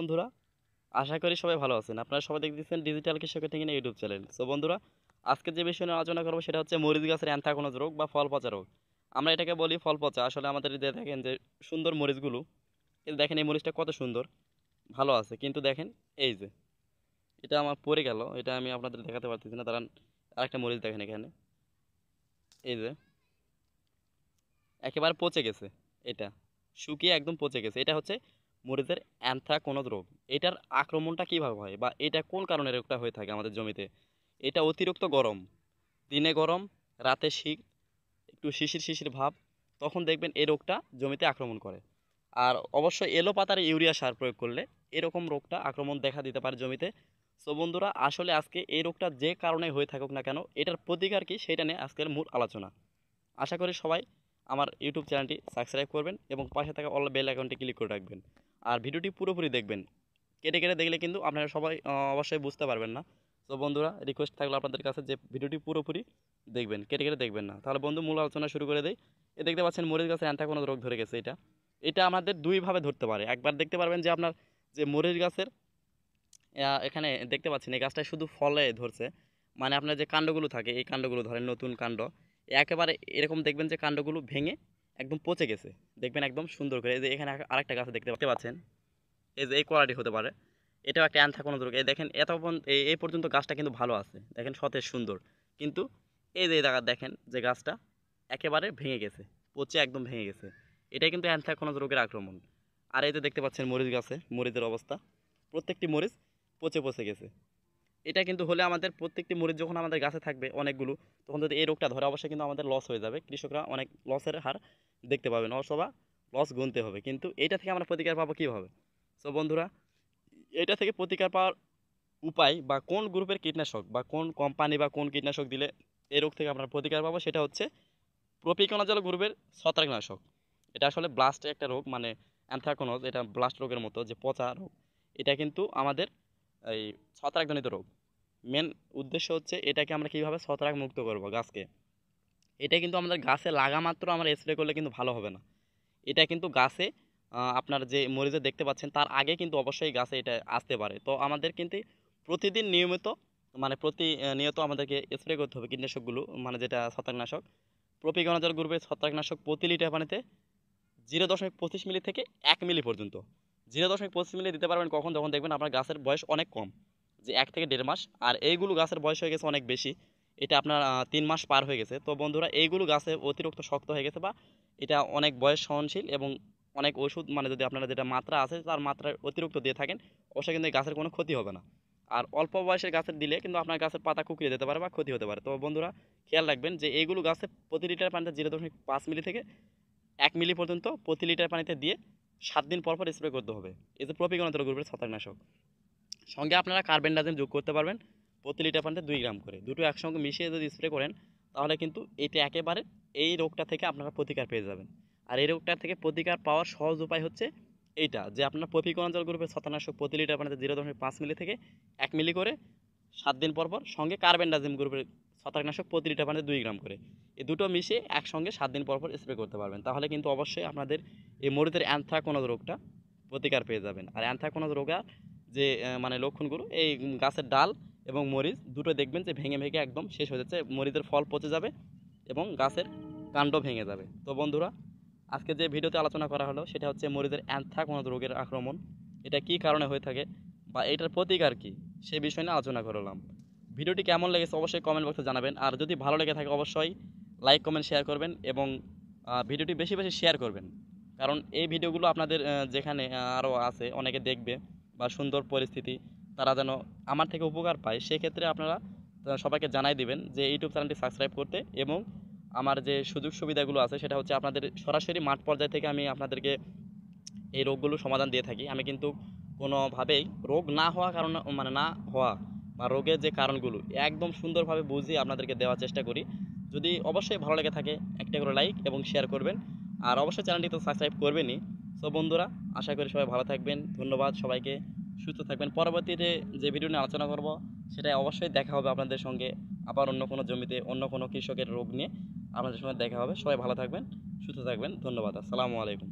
বন্ধুরা, আশা করি সবাই ভালো আছেন। আপনারা সবাই দেখতেছেন ডিজিটাল কৃষক টেকিনা ইউটিউব চ্যানেল সো বন্ধুরা, আজকে যে বিষয় নিয়ে আলোচনা করব সেটা হচ্ছে মরিচ গাছের অ্যান্থাকোনোজ রোগ বা ফল পচা রোগ। আমরা এটাকে বলি ফল পচা। আসলে আমাদের যে দেখেন যে সুন্দর মরিচগুলো এই দেখেন এই মরিচটা কত সুন্দর, ভালো আছে। কিন্তু দেখেন এই যে, এটা আমার পড়ে গেল, এটা আমি আপনাদের দেখাতে পারতেছি না। দাঁড়ান, আরেকটা মরিচ দেখেন এখানে। এই যে, একেবারে পচে গেছে এটা, শুকিয়ে একদম পচে গেছে। এটা হচ্ছে মরিচের অ্যান্থ্রাকোনোজ রোগ এটার আক্রমণটা কীভাবে হয় বা এটা কোন কারণে রোগটা হয়ে থাকে আমাদের জমিতে? এটা অতিরিক্ত গরম। দিনে গরম, রাতে শীত, একটু শিশির শিশির ভাব, তখন দেখবেন এই রোগটা জমিতে আক্রমণ করে। আর অবশ্যই এলো পাতার ইউরিয়া সার প্রয়োগ করলে এরকম রোগটা আক্রমণ দেখা দিতে পারে জমিতে। সো বন্ধুরা, আসলে আজকে এই রোগটা যে কারণে হয়ে থাকুক না কেন, এটার প্রতিকার কি সেটা নিয়ে আজকের মূল আলোচনা। আশা করি সবাই আমার ইউটিউব চ্যানেলটি সাবস্ক্রাইব করবেন এবং পাশে থাকা অল বেল অ্যাকাউন্টে ক্লিক করে রাখবেন। আর ভিডিওটি পুরোপুরি দেখবেন। কেটে কেটে দেখলে কিন্তু আপনারা সবাই অবশ্যই বুঝতে পারবেন না। তো বন্ধুরা রিকোয়েস্ট থাকল আপনাদের কাছে যে ভিডিওটি পুরোপুরি দেখবেন, কেটে কেটে দেখবেন না। তাহলে বন্ধু, মূল আলোচনা শুরু করে দেই। এ দেখতে পাচ্ছেন মরিচ গাছের অ্যান্থাকোনো রোগ ধরে গেছে এটা। এটা আমাদের দুইভাবে ধরতে পারে। একবার দেখতে পারবেন যে আপনার যে মরিচ গাছের এখানে দেখতে পাচ্ছেন, এই গাছটা শুধু ফলে ধরছে। মানে আপনার যে কাণ্ডগুলো থাকে, এই কাণ্ডগুলো ধরেন নতুন কাণ্ড। একেবারে এরকম দেখবেন যে কাণ্ডগুলো ভেঙে একদম পচে গেছে। দেখবেন একদম সুন্দর করে। এই যে এখানে আরেকটা গাছ দেখতে দেখতে পাচ্ছেন? এই যে এই কোয়ালিটি হতে পারে। এটাও একটা অ্যান্থাকোনো রোগ এই দেখেন, এত এই পর্যন্ত গাছটা কিন্তু ভালো আছে। দেখেন সতেজ, সুন্দর। কিন্তু এই যে জায়গা দেখেন যে গাছটা একেবারে ভেঙে গেছে। পচে একদম ভেঙে গেছে। এটাই কিন্তু অ্যান্থাকোনোজ রোগের আক্রমণ। আর এই যে দেখতে পাচ্ছেন মরিচ গাছে, মরিচের অবস্থা। প্রত্যেকটি মরিচ পচে পচে গেছে। এটা কিন্তু হলে আমাদের প্রত্যেকটি মরিচ যখন আমাদের গাছে থাকবে অনেকগুলো, তখন যদি এই রোগটা ধরে, অবশ্যই কিন্তু আমাদের লস হয়ে যাবে। কৃষকরা অনেক লসের হার দেখতে পাবেন, অথবা লস গুনতে হবে। কিন্তু এইটা থেকে আমরা প্রতিকার পাবো কীভাবে? সো বন্ধুরা, এটা থেকে প্রতিকার পাওয়ার উপায় বা কোন গ্রুপের কীটনাশক বা কোন কোম্পানি বা কোন কীটনাশক দিলে এই রোগ থেকে আমরা প্রতিকার পাবো সেটা হচ্ছে প্রপিকনাজল গ্রুপের ছত্রাকনাশক। এটা আসলে ব্লাস্ট একটা রোগ মানে অ্যান্থ্রাকোনোজ এটা ব্লাস্ট রোগের মতো, যে পচা রোগ। এটা কিন্তু আমাদের এই ছত্রাকজনিত রোগ। মেন উদ্দেশ্য হচ্ছে এটাকে আমরা কীভাবে ছত্রাক মুক্ত করব গাছকে? এটা কিন্তু আমাদের গাছে লাগা মাত্র আমরা স্প্রে করলে কিন্তু ভালো হবে না। এটা কিন্তু গাছে আপনার যে মরিচে দেখতে পাচ্ছেন তার আগে কিন্তু অবশ্যই গাছে এটা আসতে পারে। তো আমাদের কিন্তু প্রতিদিন নিয়মিত মানে প্রতি আহ, নিয়ত আমাদেরকে স্প্রে করতে হবে কীটনাশকগুলো মানে যেটা ছত্রাকনাশক। প্রপিগণাজল গ্রুপের ছত্রাকনাশক প্রতি লিটার পানিতে জিরো দশমিক পঁচিশ মিলি থেকে এক মিলি পর্যন্ত। জিরো দশমিক পঁচিশ মিলি দিতে পারবেন কখন যখন দেখবেন আপনার গাছের বয়স অনেক কম যে এক থেকে দেড় মাস আর এইগুলো গাছের বয়স হয়ে গেছে অনেক বেশি। এটা আপনার তিন মাস পার হয়ে গেছে। তো বন্ধুরা, এইগুলো গাছে অতিরিক্ত শক্ত হয়ে গেছে বা এটা অনেক বয়স সহনশীল এবং অনেক ওষুধ মানে যদি আপনারা যেটা মাত্রা আছে, তার মাত্রা অতিরিক্ত দিয়ে থাকেন অবশ্যই কিন্তু গাছের কোনো ক্ষতি হবে না। আর অল্প বয়সের গাছের দিলে কিন্তু আপনার গাছের পাতা কুকড়িয়ে যেতে পারে বা ক্ষতি হতে পারে। তো বন্ধুরা, খেয়াল রাখবেন যে এইগুলো গাছে প্রতি লিটার পানিতে জিরো দশমিক পাঁচ মিলি থেকে এক মিলি পর্যন্ত প্রতি লিটার পানিতে দিয়ে সাত দিন পর পর স্প্রে করতে হবে। যে প্রপিগণতর গ্রুপের ছত্রাকনাশক। সঙ্গে আপনারা কার্বেন্ডাজিম যোগ করতে পারবেন। প্রতি লিটার পানিতে দুই গ্রাম করে। দুটো একসঙ্গে মিশিয়ে যদি স্প্রে করেন, তাহলে কিন্তু এটা একেবারে এই রোগটা থেকে আপনারা প্রতিকার পেয়ে যাবেন। আর এই রোগটা থেকে প্রতিকার পাওয়ার সহজ উপায় হচ্ছে এইটা, যে আপনার প্রপিকণাজল গ্রুপের ছত্রাকনাশক প্রতি লিটার পানিতে জিরো দশমিক পাঁচ মিলি থেকে এক মিলি করে সাত দিন পর পর সঙ্গে কার্বেন্ডাজিম গ্রুপের ছত্রাকনাশক প্রতি লিটার পানিতে দুই গ্রাম করে। এই দুটো মিশিয়ে একসঙ্গে সাত দিন পর পর স্প্রে করতে পারবেন। তাহলে কিন্তু অবশ্যই আপনাদের এই মরিচের অ্যান্থ্রাকোনোজ রোগটা প্রতিকার পেয়ে যাবেন। আর অ্যান্থ্রাকোনোজ রোগা যে মানে লক্ষণগুলো, এই গাছের ডাল এবং মরিচ দুটো দেখবেন যে ভেঙে ভেঙে একদম শেষ হয়ে যাচ্ছে, মরিচের ফল পচে যাবে এবং গাছের কাণ্ড ভেঙে যাবে। তো বন্ধুরা, আজকে যে ভিডিওতে আলোচনা করা হলো, সেটা হচ্ছে মরিচের অ্যান্থ্রাকোনোজ রোগের আক্রমণ। এটা কী কারণে হয়ে থাকে বা এটার প্রতিকার কী, সে বিষয় নিয়ে আলোচনা করলাম। ভিডিওটি কেমন লেগেছে অবশ্যই কমেন্ট বক্সে জানাবেন। আর যদি ভালো লেগে থাকে, অবশ্যই লাইক কমেন্ট শেয়ার করবেন এবং ভিডিওটি বেশি বেশি শেয়ার করবেন। কারণ এই ভিডিওগুলো আপনাদের যেখানে আরও আছে, অনেকে দেখবে বা সুন্দর পরিস্থিতি তারা যেন আমার থেকে উপকার পায়, সেক্ষেত্রে আপনারা সবাইকে জানাই দিবেন যে ইউটিউব চ্যানেলটি সাবস্ক্রাইব করতে এবং আমার যে সুযোগ সুবিধাগুলো আছে সেটা হচ্ছে আপনাদের সরাসরি মাঠ পর্যায় থেকে আমি আপনাদেরকে এই রোগগুলো সমাধান দিয়ে থাকি। আমি কিন্তু কোনোভাবেই রোগ না হওয়া কারণ মানে না হওয়া বা রোগের যে কারণগুলো একদম সুন্দরভাবে বুঝিয়ে আপনাদেরকে দেওয়ার চেষ্টা করি। যদি অবশ্যই ভালো লেগে থাকে একটা করে লাইক এবং শেয়ার করবেন। আর অবশ্যই চ্যানেলটি তো সাবস্ক্রাইব করবেনই। সো বন্ধুরা, আশা করি সবাই ভালো থাকবেন। ধন্যবাদ সবাইকে। সুস্থ থাকবেন। পরবর্তীতে যে ভিডিও নিয়ে আলোচনা করব সেটা অবশ্যই দেখা হবে আপনাদের সঙ্গে আবার অন্য কোনো জমিতে, অন্য কোনো কৃষকের রোগ নিয়ে আপনাদের সঙ্গে দেখা হবে। সবাই ভালো থাকবেন, সুস্থ থাকবেন। ধন্যবাদ। আসসালামু আলাইকুম।